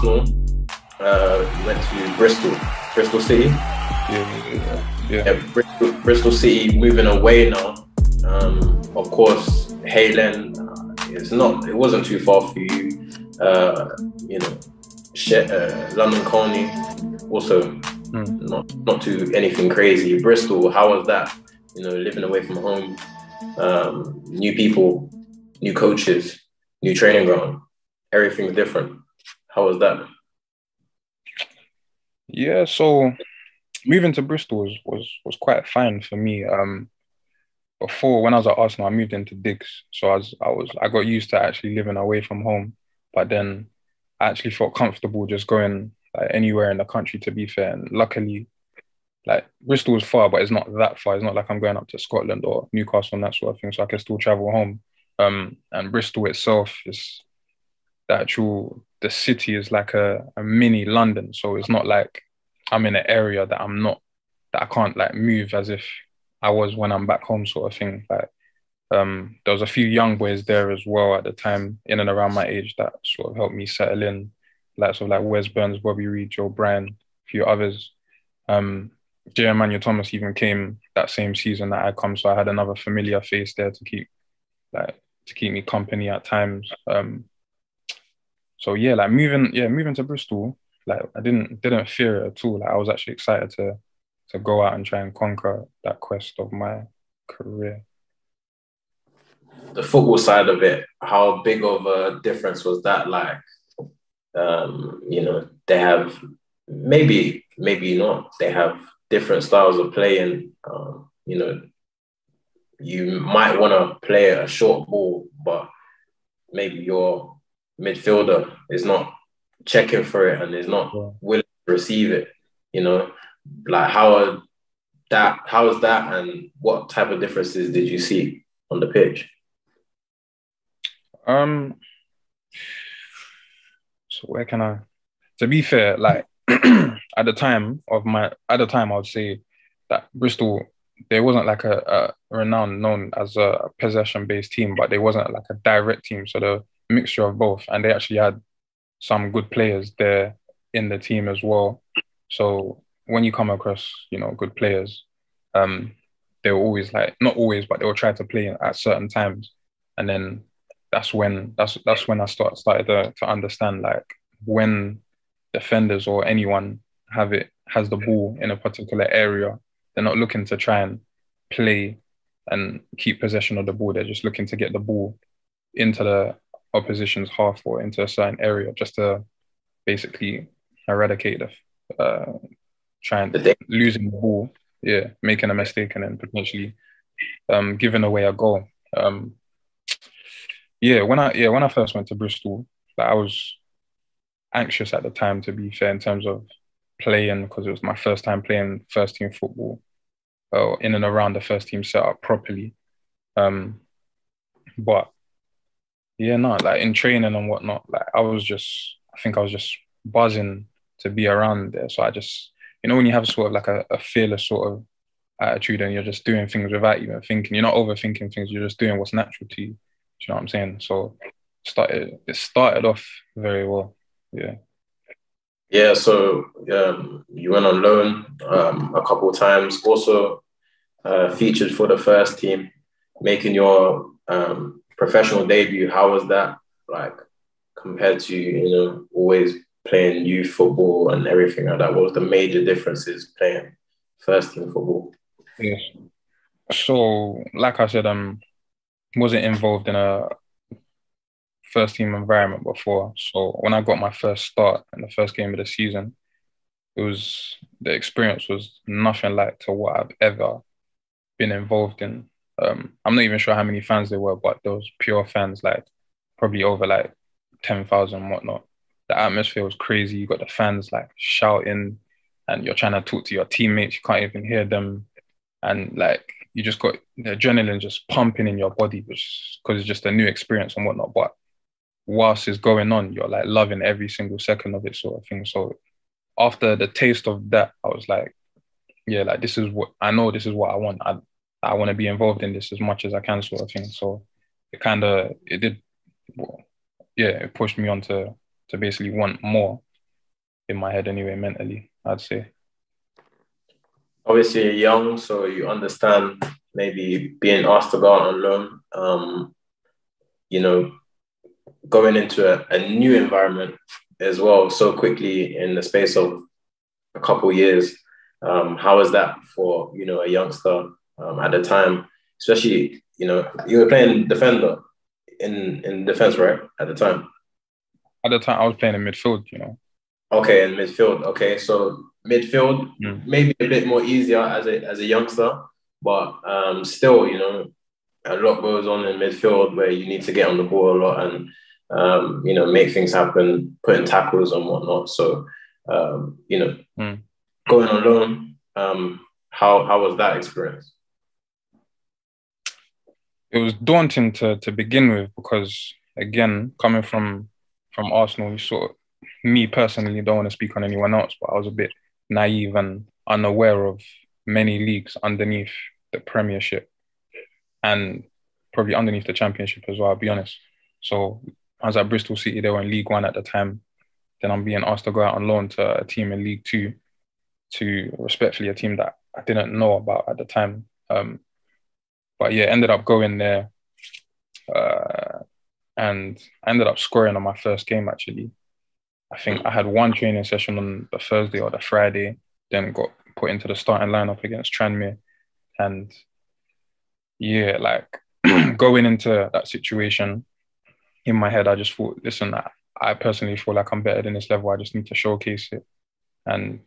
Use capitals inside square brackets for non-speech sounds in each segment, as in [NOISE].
Arsenal, uh, went to Bristol, Bristol City. Yeah, yeah, yeah. Bristol, Bristol City moving away now. Um, of course, Hale End, uh, it's not, it wasn't too far for you. Uh, you know, uh, London Colney, also Hmm. not not too anything crazy. Bristol, how was that? You know, living away from home, um, new people, new coaches, new training ground, everything's different. How was that? Yeah, so moving to Bristol was was was quite fine for me. Um, before when I was at Arsenal, I moved into digs, so I was I was I got used to actually living away from home. But then I actually felt comfortable just going like anywhere in the country. To be fair, and luckily, like Bristol is far, but it's not that far. It's not like I'm going up to Scotland or Newcastle and that sort of thing. So I can still travel home. Um, and Bristol itself is the actual the city is like a, a mini London. So it's not like I'm in an area that I'm not that I can't like move as if I was when I'm back home, sort of thing. Like um, there was a few young boys there as well at the time, in and around my age, that sort of helped me settle in. Like sort of like Wes Burns, Bobby Reid, Joe Bryan, a few others. Um, Jay Emmanuel-Thomas even came that same season that I come, so I had another familiar face there to keep like to keep me company at times. Um, so yeah, like moving, yeah, moving to Bristol, like I didn't didn't fear it at all. Like I was actually excited to to go out and try and conquer that quest of my career. The football side of it, how big of a difference was that like? Um, you know, they have maybe, maybe not, they have different styles of playing. Um, you know, you might want to play a short ball, but maybe your midfielder is not checking for it and is not willing to receive it. You know, like how are that? How is that, and what type of differences did you see on the pitch? Um, so where can I? To be fair, like [CLEARS THROAT] at the time of my at the time, I would say that Bristol there wasn't like a, a renowned known as a possession based team, but there wasn't like a direct team. So the mixture of both, and they actually had some good players there in the team as well. So when you come across, you know, good players, um, they were always like not always, but they will try to play at certain times, and then that's when that's that's when I start started to, to understand like when defenders or anyone have it has the ball in a particular area, they're not looking to try and play and keep possession of the ball. They're just looking to get the ball into the opposition's half or into a certain area just to basically eradicate the uh, trying The losing the ball, yeah, making a mistake and then potentially um, giving away a goal. Um, yeah, when I yeah when I first went to Bristol, like I was anxious at the time to be fair in terms of playing because it was my first time playing first team football, uh, in and around the first team setup properly. Um, but yeah, no, like in training and whatnot, like I was just I think I was just buzzing to be around there. So I just you know when you have sort of like a, a fearless sort of attitude and you're just doing things without even thinking, you're not overthinking things, you're just doing what's natural to you. Do you know what I'm saying? So started it started off very well. Yeah. Yeah, so um, you went on loan um, a couple times. Also uh, featured for the first team, making your um, professional debut. How was that like compared to you know always playing youth football and everything like that? What was the major differences playing first team football? Yes. So, like I said, um, wasn't involved in a first team environment before. So when I got my first start in the first game of the season, it was the experience was nothing like to what I've ever been involved in. Um, I'm not even sure how many fans there were, but was pure fans, like probably over like ten thousand whatnot. The atmosphere was crazy. You got the fans like shouting, and you're trying to talk to your teammates. You can't even hear them, and like you just got the adrenaline just pumping in your body, because it's just a new experience and whatnot. But whilst it's going on, you're like loving every single second of it, sort of thing. So after the taste of that, I was like, yeah, like this is what I know. This is what I want. I I want to be involved in this as much as I can, sort of thing. So it kind of it did, yeah, it pushed me on to to basically want more in my head anyway, mentally, I'd say. Obviously, you're young, so you understand maybe being asked to go on loan. Um, you know, going into a, a new environment as well so quickly in the space of a couple years. Um, how was that for you know a youngster um, at the time, especially you know you were playing defender in in defense right at the time. At the time, I was playing in midfield. You know. Okay, in midfield. Okay, so midfield mm. maybe a bit more easier as a as a youngster, but um, still, you know, a lot goes on in midfield where you need to get on the ball a lot and um, you know make things happen, putting tackles and whatnot. So um, you know, mm. going on loan, um, how how was that experience? It was daunting to to begin with because again, coming from from Arsenal, you sort of, me personally don't want to speak on anyone else, but I was a bit naive and unaware of many leagues underneath the Premiership and probably underneath the Championship as well. I'll be honest. So I was at Bristol City. They were in League One at the time. Then I'm being asked to go out on loan to a team in League Two, to respectfully a team that I didn't know about at the time. Um, but yeah, ended up going there, uh, and I ended up scoring on my first game actually. I think I had one training session on the Thursday or the Friday, then got put into the starting lineup against Tranmere. And yeah, like [CLEARS THROAT] going into that situation in my head, I just thought, listen, I, I personally feel like I'm better than this level. I just need to showcase it. And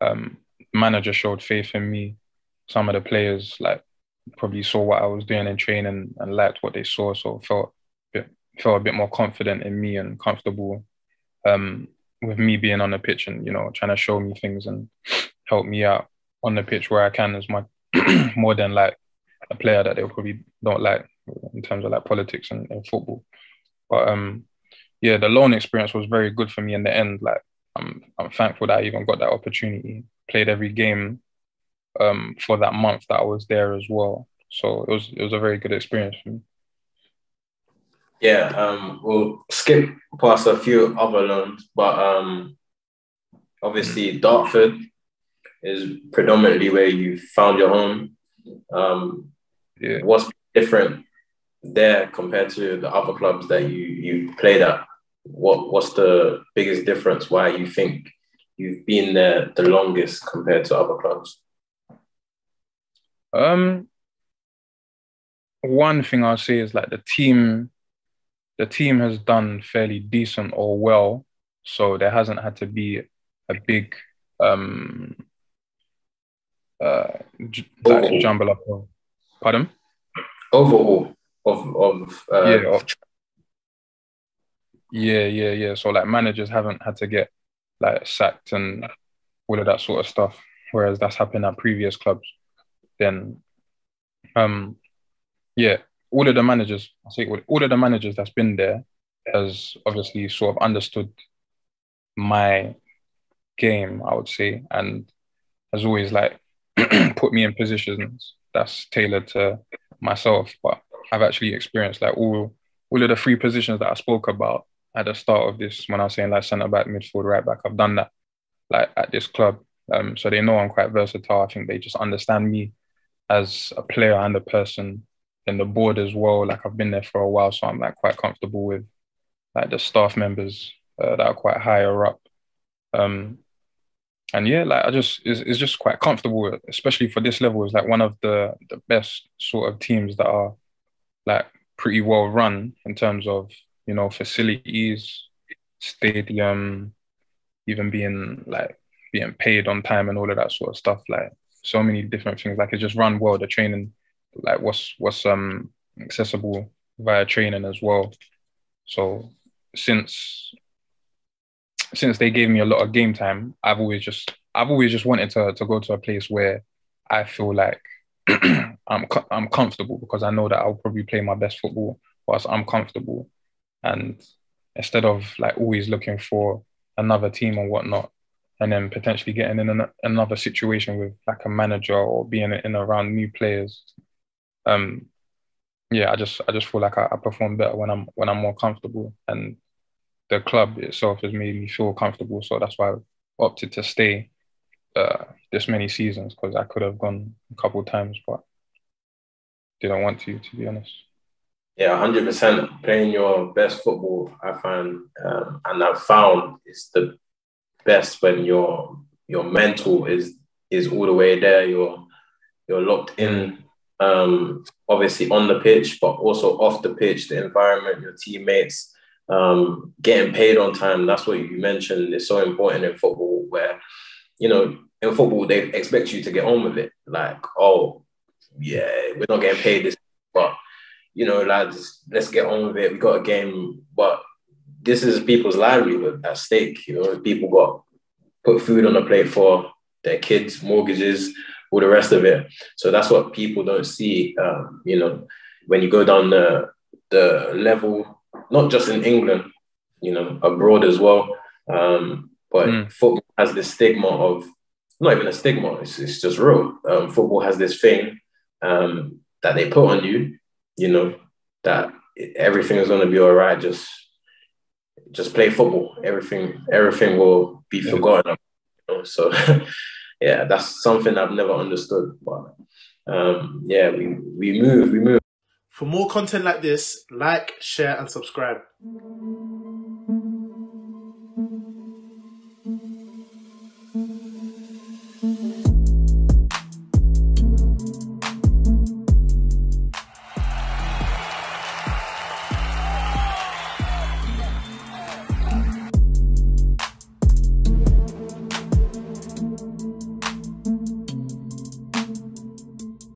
um, manager showed faith in me. Some of the players like probably saw what I was doing in training and liked what they saw, so felt a bit, felt a bit more confident in me and comfortable um, with me being on the pitch and you know trying to show me things and [SNIFFS] help me out on the pitch where I can as much [CLEARS THROAT] more than like a player that they probably don't like in terms of like politics and, and football. But um, yeah, the loan experience was very good for me in the end. Like I'm I'm thankful that I even got that opportunity. Played every game um, for that month that I was there as well. So it was it was a very good experience for me. Yeah, um, we'll skip past a few other loans, but um, obviously Dartford is predominantly where you found your home. Um, yeah. What's different there compared to the other clubs that you you played at? What what's the biggest difference? Why you think you've been there the longest compared to other clubs? Um, one thing I'll say is like the team the team has done fairly decent or well, so there hasn't had to be a big um uh j- like jumble up. Pardon? Overall of of uh, yeah. Of, yeah, yeah, yeah. So like managers haven't had to get like sacked and all of that sort of stuff, whereas that's happened at previous clubs. Then, um, yeah, all of the managers, I say all of the managers that's been there has obviously sort of understood my game, I would say, and has always like [CLEARS THROAT] put me in positions that's tailored to myself. But I've actually experienced like all all of the three positions that I spoke about at the start of this when I was saying like centre back, midfield, right back. I've done that like at this club. Um, so they know I'm quite versatile. I think they just understand me as a player and a person then the board as well. Like I've been there for a while, so I'm like quite comfortable with like the staff members uh, that are quite higher up. Um, and yeah, like I just it's, it's just quite comfortable, especially for this level. It's like one of the the best sort of teams that are like pretty well run in terms of you know facilities, stadium, even being like being paid on time and all of that sort of stuff. Like so many different things. Like it just run well. The training like what's what's um accessible via training as well. So since since they gave me a lot of game time, I've always just I've always just wanted to to go to a place where I feel like [CLEARS THROAT] I'm I'm comfortable because I know that I'll probably play my best football whilst I'm comfortable, and instead of like always looking for another team or whatnot, and then potentially getting in an, another situation with like a manager or being in around new players um, yeah, I just I just feel like I, I perform better when I'm when I'm more comfortable, and the club itself has made me feel comfortable. So that's why I opted to stay uh, this many seasons because I could have gone a couple times, but didn't want to, to be honest. Yeah, hundred percent. Playing your best football, I find, um, and I've found it's the best when your your mental is is all the way there. You're you're locked in, um, obviously on the pitch, but also off the pitch. The environment, your teammates, um, getting paid on time. That's what you mentioned. It's so important in football, where you know in football they expect you to get on with it. Like, oh, yeah, we're not getting paid this, but you know, lads, let's get on with it. We got a game, but this is people's livelihood at stake. You know, people got put food on the plate for their kids, mortgages, all the rest of it. So that's what people don't see. Um, you know, when you go down the the level, not just in England, you know, abroad as well. Um, but mm. football has this stigma of not even a stigma. It's, it's just real. Um, football has this thing um, that they put on you, you know, that everything is going to be all right. Just, just play football. Everything, everything will be forgotten. You know? So, [LAUGHS] yeah, that's something I've never understood. But um, yeah, we we move, we move. For more content like this, like, share, and subscribe.